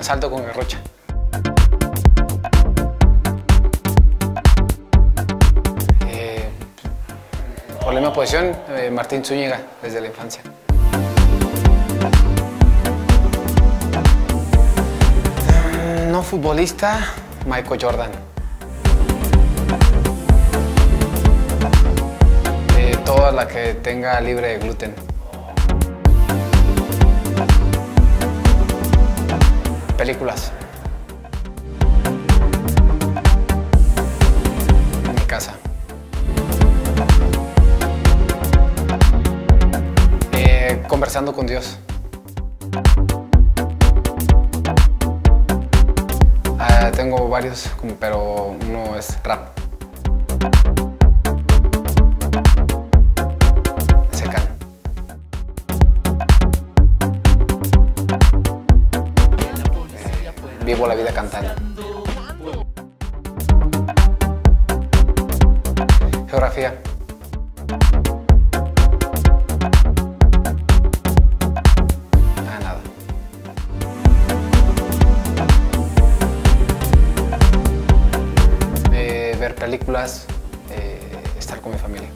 salto con garrocha. Eh, por la misma posición, eh, Martín Zúñiga, desde la infancia. Mm, No futbolista, Michael Jordan. Eh, toda la que tenga libre de gluten. En mi casa. Eh, conversando con Dios. Ah, tengo varios, pero uno es rap. Vivo la vida cantando. Geografía. Ah, nada. Eh, ver películas, eh, estar con mi familia.